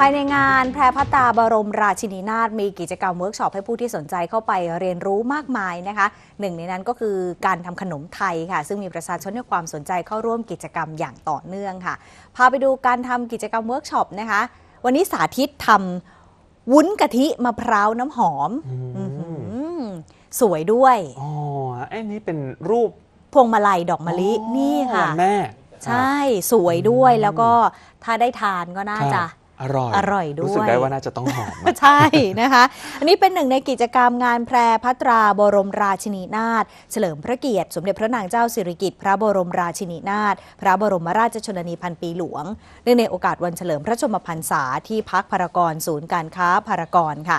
ภายในงานแพรพัสตราบรมราชินีนาถมีกิจกรรมเวิร์กช็อปให้ผู้ที่สนใจเข้าไปเรียนรู้มากมายนะคะหนึ่งในนั้นก็คือการทำขนมไทยค่ะ ซึ่งมีประชาชนให้ความสนใจเข้าร่วมกิจกรรมอย่างต่อเนื่องค่ะ พาไปดูการทำกิจกรรมเวิร์กช็อปนะคะ วันนี้สาธิตทำวุ้นกะทิมะพร้าวน้ำหอมอืมอื้อหือสวยด้วยอ๋อไอ้นี่เป็นรูปพวงมาลัยดอกมะลิอ๋อนี่ค่ะแม่ใช่สวยด้วยแล้วก็ถ้าได้ทานก็น่าจะ อร่อยอร่อยด้วยรู้สึกได้ว่าน่าจะต้องหอมอะใช่นะคะ อันนี้เป็นหนึ่งในกิจกรรมงานแพรพัตราบรมราชินีนาถเฉลิมพระเกียรติ สมเด็จพระนางเจ้าสิริกิติ์พระบรมราชินีนาถพระบรมราชชนนีพันปีหลวง เนื่องในโอกาสวันเฉลิมพระชนมพรรษาที่พักพารากอนศูนย์การค้าพารากอนค่ะ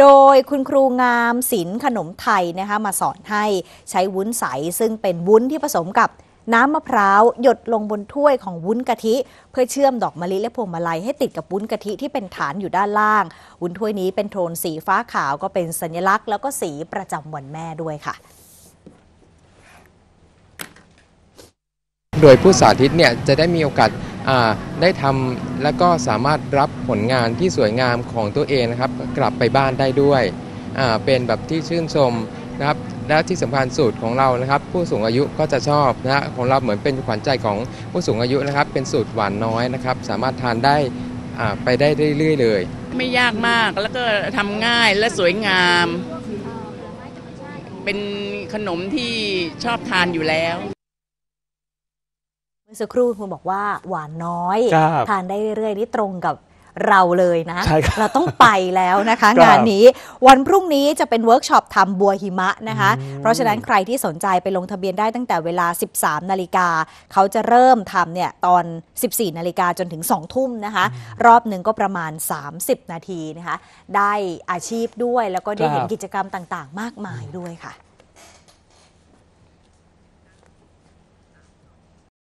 โดยคุณครูงามศิลป์ขนมไทยนะคะมาสอนให้ใช้วุ้นใสซึ่งเป็นวุ้นที่ผสมกับ น้ำมะพร้าวหยดลงบนถ้วยของวุ้นกะทิ เพื่อเชื่อมดอกมะลิและพวงมาลัยให้ติดกับวุ้นกะทิที่เป็นฐานอยู่ด้านล่าง วุ้นถ้วยนี้เป็นโทนสีฟ้าขาวก็เป็นสัญลักษณ์ แล้วก็สีประจำวันแม่ด้วยค่ะโดยผู้สาธิตเนี่ยจะได้มีโอกาสได้ทำและก็สามารถรับผลงานที่สวยงามของตัวเองนะครับ กลับไปบ้านได้ด้วย เป็นแบบที่ชื่นชมนะครับ และที่สำคัญสูตรของเรานะครับ ผู้สูงอายุก็จะชอบนะฮะของเราเหมือนเป็นขวัญใจของผู้สูงอายุนะครับ เป็นสูตรหวานน้อยนะครับ สามารถทานได้อ่าไปได้เรื่อยๆเลย ไม่ยากมากแล้วก็ทำง่ายและสวยงาม เป็นขนมที่ชอบทานอยู่แล้ว เมื่อสักครู่คุณบอกว่าหวานน้อย ครับ ทานได้เรื่อยๆนี่ตรงกับ เราเลยนะใช่ครับเราต้องไปแล้วนะคะครับงานนี้วันพรุ่งนี้จะเป็นเวิร์กช็อปทำบัวหิมะนะคะอืมเพราะฉะนั้นใครที่สนใจไปลงทะเบียนได้ตั้งแต่เวลา 13 นาฬิกา เขาจะเริ่มทำเนี่ยตอน 14 นาฬิกาจนถึง 2 ทุ่มนะคะ รอบหนึ่งก็ประมาณ 30 นาทีนะคะ ได้อาชีพด้วยแล้วก็ได้เห็นครับกิจกรรมต่างๆ มากมายด้วยค่ะ